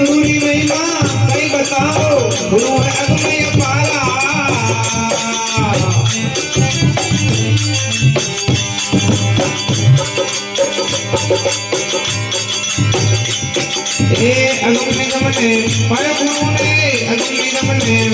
गुरु की महिमा कहीं बताओ गुरु अगमय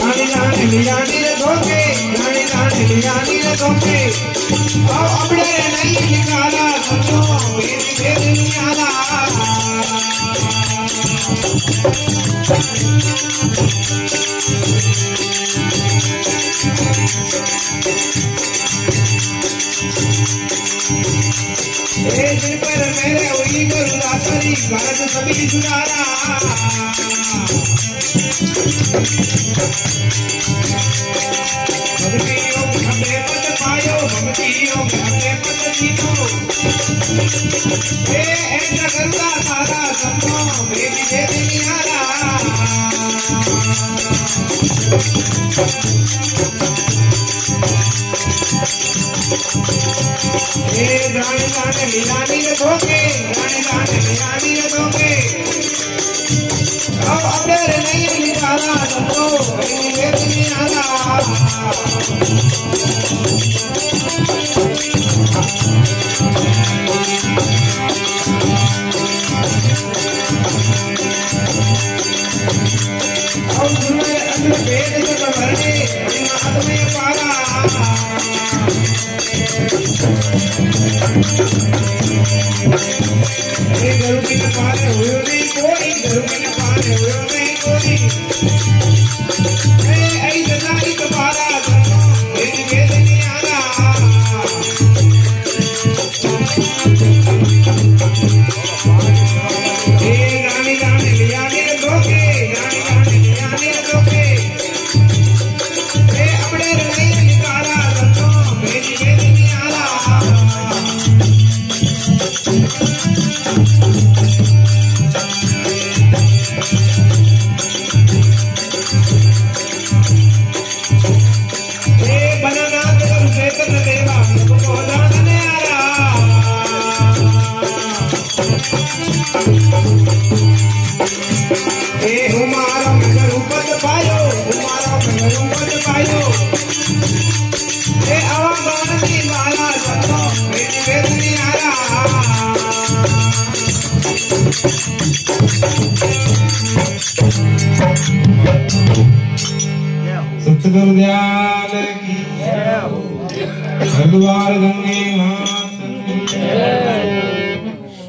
रानी रानी लीरानी रे धोखे, रानी रानी लीरानी रे धोखे। आओ अपने नहीं निकाला सुनो वेदी वेदी आला। हे दिल पर मेरे वही करू दातारी भारत सभी सुधारा भक्ति योग हमें पद पायो भक्ति योग हमें पद जीतो हे ऐसा करुणा तारा सबको हे रानी रानी लीलानी रे धोखे रानी रानी लीलानी रे धोखे अब अपने रे नहीं निकाला सबको मेरी देवी निहारा अब हे गुरु के पारे हुए नहीं कोई गुरु की पारे हुए नहीं कोई सतगुरु दयाल की हलवार गंगे माँ